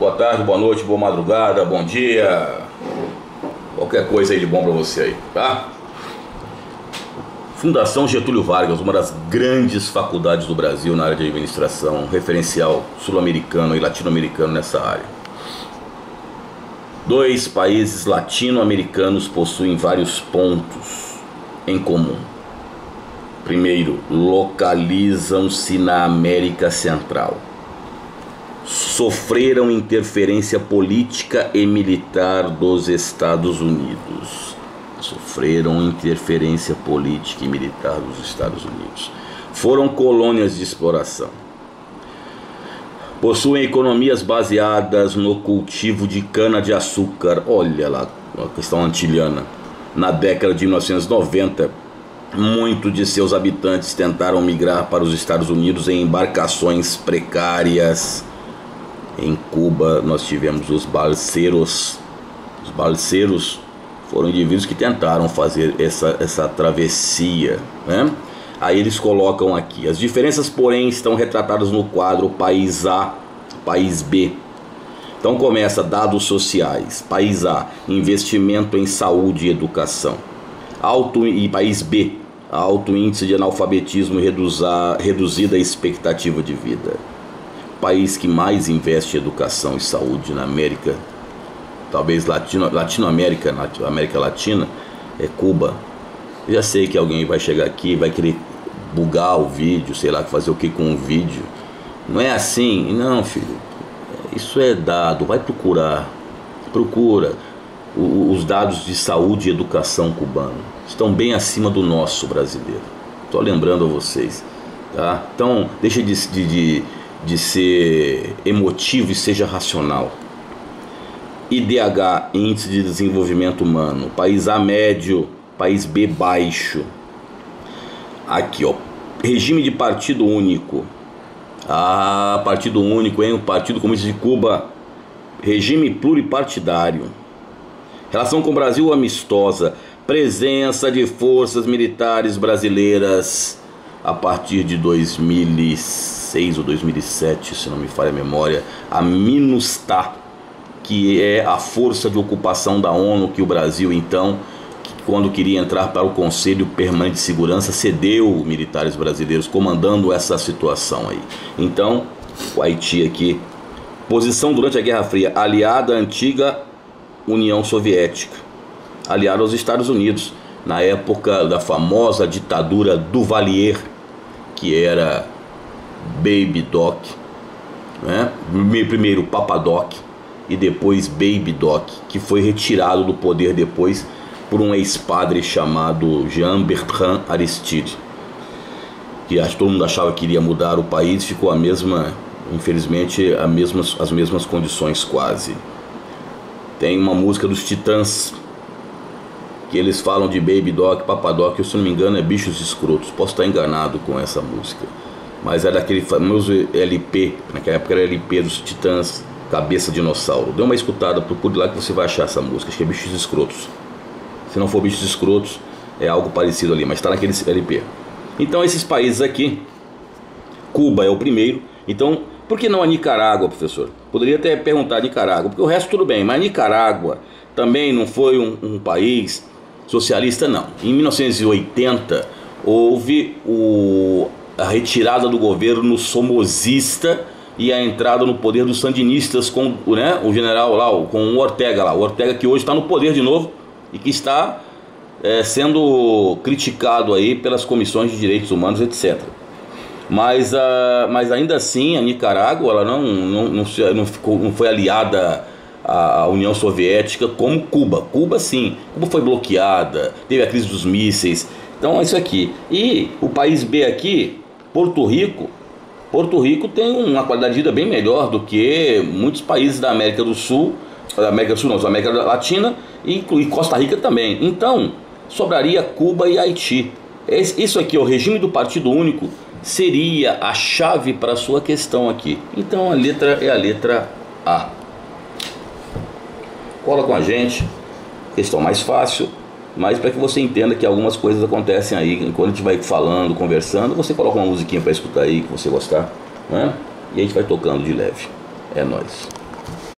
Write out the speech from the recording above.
boa tarde, boa noite, boa madrugada, bom dia. Qualquer coisa aí de bom para você aí, tá? Fundação Getúlio Vargas, uma das grandes faculdades do Brasil na área de administração, referencial sul-americano e latino-americano nessa área. Dois países latino-americanos possuem vários pontos em comum. Primeiro, localizam-se na América Central. Sofreram interferência política e militar dos Estados Unidos sofreram interferência política e militar dos Estados Unidos. Foram colônias de exploração. Possuem economias baseadas no cultivo de cana-de-açúcar. Olha lá, a questão antiliana. Na década de 1990, muitos de seus habitantes tentaram migrar para os Estados Unidos em embarcações precárias. Em Cuba, nós tivemos os balseiros. Os balseiros foram indivíduos que tentaram fazer essa, essa travessia. Né? Aí eles colocam aqui: as diferenças, porém, estão retratadas no quadro País A, País B. Então começa dados sociais. País A, investimento em saúde e educação. Alto e país B, alto índice de analfabetismo reduzar, reduzida expectativa de vida. País que mais investe em educação e saúde na América talvez Latino, Latinoamérica, América Latina, é Cuba. Eu já sei que alguém vai chegar aqui, vai querer bugar o vídeo, sei lá, fazer o que com o vídeo. Não é assim, não, filho. Isso é dado, vai procurar. Procura. O, os dados de saúde e educação cubano estão bem acima do nosso brasileiro. Estou lembrando a vocês. Tá? Então, deixa de, de, de ser emotivo e seja racional. IDH, Índice de Desenvolvimento Humano. País A médio, país B baixo. Aqui, ó. Regime de partido único. Ah, partido único, hein? O Partido Comunista de Cuba. Regime pluripartidário. Relação com o Brasil amistosa. Presença de forças militares brasileiras a partir de 2006 ou 2007, se não me falha a memória. A MINUSTAH que é a força de ocupação da ONU que o Brasil então quando queria entrar para o Conselho Permanente de Segurança, cedeu militares brasileiros comandando essa situação aí. Então, o Haiti aqui, posição durante a Guerra Fria, aliada à antiga União Soviética, aliada aos Estados Unidos, na época da famosa ditadura Duvalier, que era Baby Doc, né? primeiro Papadoc, e depois Baby Doc, que foi retirado do poder depois por um ex-padre chamado Jean Bertrand Aristide. Que acho, todo mundo achava que iria mudar o país, ficou a mesma, infelizmente, a mesmas, as mesmas condições quase. Tem uma música dos Titãs que eles falam de Baby Doc, Papadoc, se não me engano é Bichos Escrotos. Posso estar enganado com essa música. Mas era aquele famoso LP, naquela época era LP dos Titãs, Cabeça Dinossauro. Dê uma escutada, procure lá que você vai achar essa música. Acho que é Bichos Escrotos. Se não for Bichos Escrotos, é algo parecido ali, mas está naquele LP. Então, esses países aqui, Cuba é o primeiro. Então, por que não a Nicarágua, professor? Poderia até perguntar a Nicarágua, porque o resto tudo bem, mas a Nicarágua também não foi um, um país socialista, não. Em 1980 houve o, a retirada do governo somozista e a entrada no poder dos sandinistas com né, o general lá, com o Ortega lá. O Ortega que hoje está no poder de novo e que está é, sendo criticado aí pelas comissões de direitos humanos, etc. Mas, a, mas ainda assim a Nicarágua ela não, não, não, não, ficou, não foi aliada à União Soviética como Cuba. Cuba sim, Cuba foi bloqueada, teve a crise dos mísseis. Então é isso aqui. E o país B aqui, Porto Rico, Porto Rico tem uma qualidade de vida bem melhor do que muitos países da América do Sul, da América do Sul não, da América Latina e, e Costa Rica também. Então, sobraria Cuba e Haiti. Isso aqui, o regime do Partido Único, seria a chave para a sua questão aqui. Então a letra é a letra A. Cola com a gente, questão mais fácil mas para que você entenda que algumas coisas acontecem aí, enquanto a gente vai falando, conversando, você coloca uma musiquinha para escutar aí que você gostar, né? E a gente vai tocando de leve. É nós.